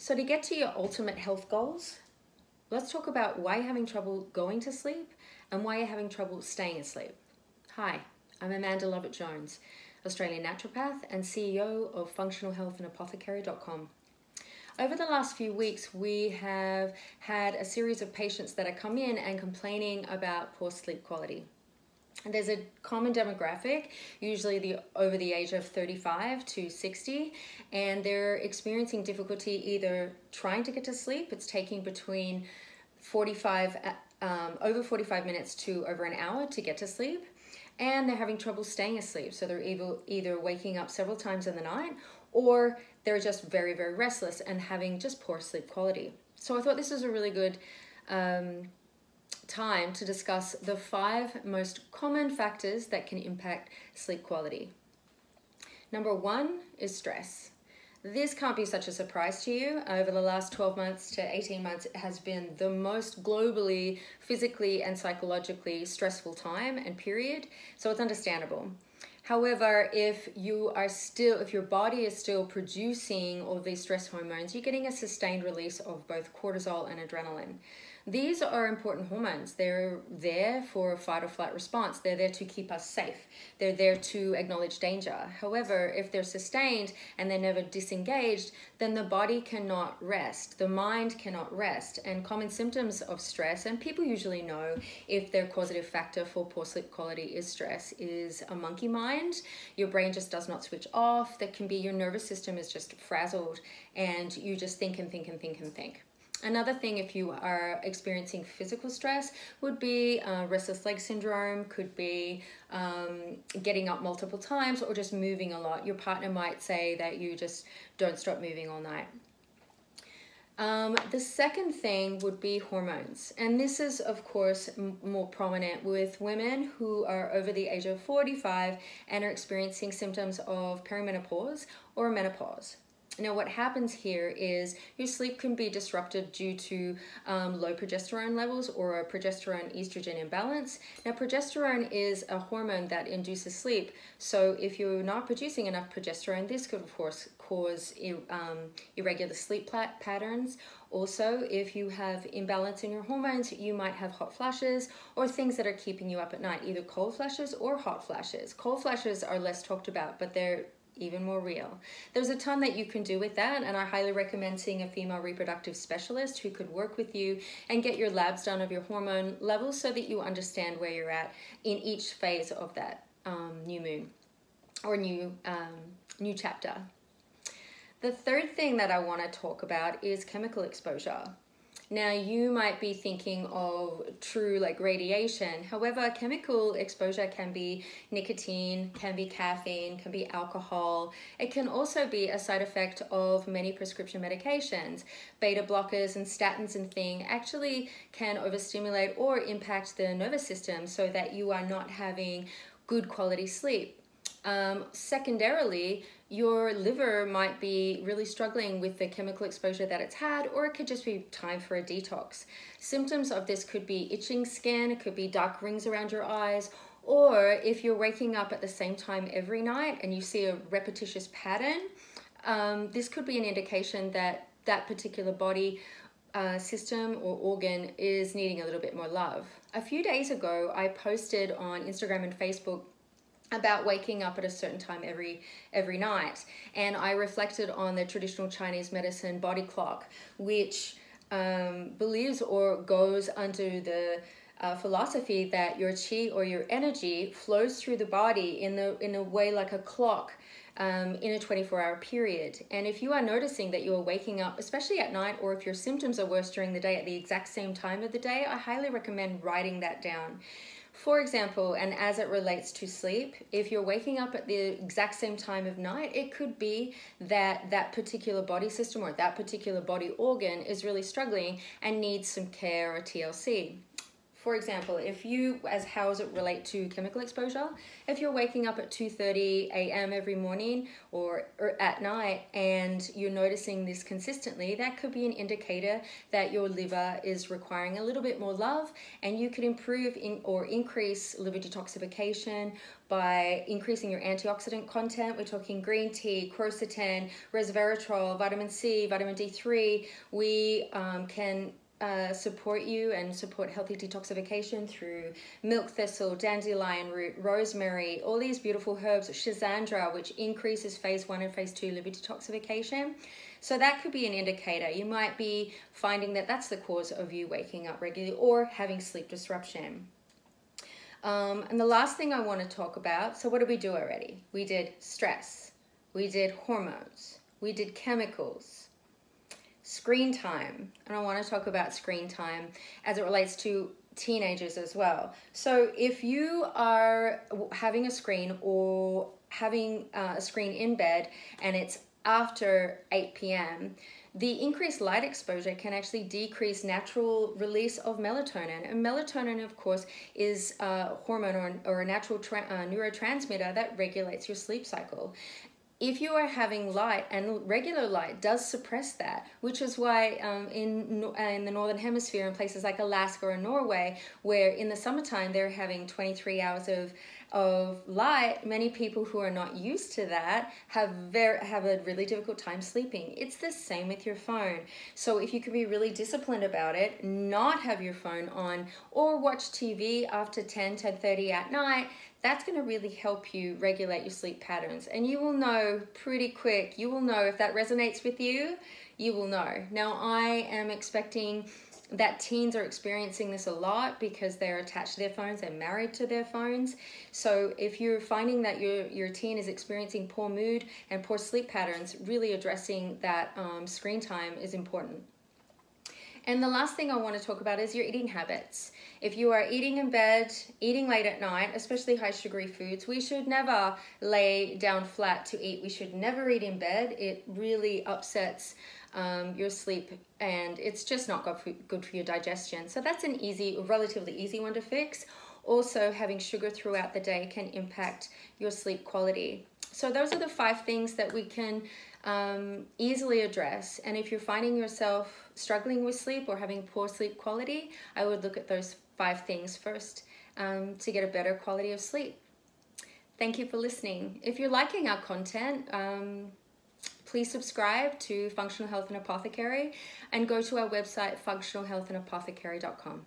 So, to get to your ultimate health goals, let's talk about why you're having trouble going to sleep and why you're having trouble staying asleep. Hi, I'm Amanda Lovett Jones, Australian naturopath and CEO of functionalhealthandapothecary.com. Over the last few weeks, we have had a series of patients that have come in and complaining about poor sleep quality. There's a common demographic, usually the over the age of 35 to 60, and they're experiencing difficulty either trying to get to sleep, it's taking between 45 um, over 45 minutes to over an hour to get to sleep, and they're having trouble staying asleep. So they're either, either waking up several times in the night or they're just very, very restless and having just poor sleep quality. So I thought this was a really good um, time to discuss the five most common factors that can impact sleep quality. Number one is stress. This can't be such a surprise to you. Over the last 12 months to 18 months, it has been the most globally, physically, and psychologically stressful time and period, so it's understandable. However, if you are still, if your body is still producing all these stress hormones, you're getting a sustained release of both cortisol and adrenaline. These are important hormones. They're there for a fight or flight response. They're there to keep us safe. They're there to acknowledge danger. However, if they're sustained and they're never disengaged, then the body cannot rest. The mind cannot rest. And common symptoms of stress, and people usually know if their causative factor for poor sleep quality is stress, is a monkey mind. Your brain just does not switch off. That can be your nervous system is just frazzled and you just think and think and think and think. Another thing, if you are experiencing physical stress, would be uh, restless leg syndrome, could be um, getting up multiple times or just moving a lot. Your partner might say that you just don't stop moving all night. Um, the second thing would be hormones. And this is, of course, more prominent with women who are over the age of 45 and are experiencing symptoms of perimenopause or menopause. Now, what happens here is your sleep can be disrupted due to um, low progesterone levels or a progesterone estrogen imbalance. Now, progesterone is a hormone that induces sleep. So, if you're not producing enough progesterone, this could, of course, cause um, irregular sleep patterns. Also, if you have imbalance in your hormones, you might have hot flashes or things that are keeping you up at night, either cold flashes or hot flashes. Cold flashes are less talked about, but they're even more real. There's a ton that you can do with that, and I highly recommend seeing a female reproductive specialist who could work with you and get your labs done of your hormone levels so that you understand where you're at in each phase of that um, new moon or new um, new chapter. The third thing that I want to talk about is chemical exposure. Now, you might be thinking of true like radiation. However, chemical exposure can be nicotine, can be caffeine, can be alcohol. It can also be a side effect of many prescription medications. Beta blockers and statins and thing actually can overstimulate or impact the nervous system so that you are not having good quality sleep. Um, secondarily, your liver might be really struggling with the chemical exposure that it's had, or it could just be time for a detox. Symptoms of this could be itching skin, it could be dark rings around your eyes, or if you're waking up at the same time every night and you see a repetitious pattern, um, this could be an indication that that particular body uh, system or organ is needing a little bit more love. A few days ago, I posted on Instagram and Facebook about waking up at a certain time every every night and i reflected on the traditional chinese medicine body clock which um, believes or goes under the uh, philosophy that your chi or your energy flows through the body in the in a way like a clock um, in a 24 hour period. And if you are noticing that you are waking up, especially at night, or if your symptoms are worse during the day at the exact same time of the day, I highly recommend writing that down. For example, and as it relates to sleep, if you're waking up at the exact same time of night, it could be that that particular body system or that particular body organ is really struggling and needs some care or TLC. For example, if you, as how does it relate to chemical exposure? If you're waking up at 2.30 a.m. every morning or, or at night and you're noticing this consistently, that could be an indicator that your liver is requiring a little bit more love and you could improve in, or increase liver detoxification by increasing your antioxidant content. We're talking green tea, quercetin, resveratrol, vitamin C, vitamin D3. We um, can uh, support you and support healthy detoxification through milk thistle, dandelion root, rosemary, all these beautiful herbs, schizandra, which increases phase one and phase two liver detoxification. So that could be an indicator. You might be finding that that's the cause of you waking up regularly or having sleep disruption. Um, and the last thing I want to talk about, so what did we do already? We did stress, we did hormones, we did chemicals, screen time. And I want to talk about screen time as it relates to teenagers as well. So if you are having a screen or having uh, a screen in bed and it's after 8 p.m., the increased light exposure can actually decrease natural release of melatonin. And melatonin, of course, is a hormone or, or a natural uh, neurotransmitter that regulates your sleep cycle if you are having light and regular light does suppress that which is why um, in uh, in the northern hemisphere in places like Alaska or Norway where in the summertime they're having 23 hours of of light many people who are not used to that have very have a really difficult time sleeping. It's the same with your phone. So if you can be really disciplined about it not have your phone on or watch TV after 10 10 30 at night that's going to really help you regulate your sleep patterns. And you will know pretty quick, you will know if that resonates with you, you will know. Now, I am expecting that teens are experiencing this a lot because they're attached to their phones, they're married to their phones. So if you're finding that your, your teen is experiencing poor mood and poor sleep patterns, really addressing that um, screen time is important. And the last thing I want to talk about is your eating habits. If you are eating in bed, eating late at night, especially high sugary foods, we should never lay down flat to eat. We should never eat in bed. It really upsets um, your sleep and it's just not good for, good for your digestion. So that's an easy, relatively easy one to fix. Also, having sugar throughout the day can impact your sleep quality. So those are the five things that we can um, easily address. And if you're finding yourself struggling with sleep or having poor sleep quality, I would look at those five things first um, to get a better quality of sleep. Thank you for listening. If you're liking our content, um, please subscribe to Functional Health and Apothecary and go to our website, functionalhealthandapothecary.com.